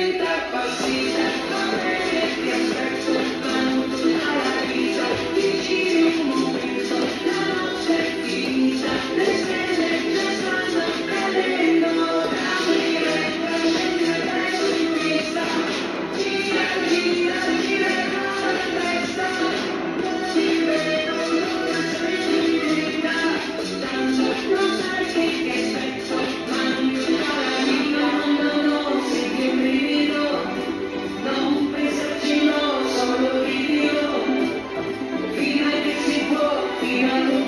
tenta fazer. We are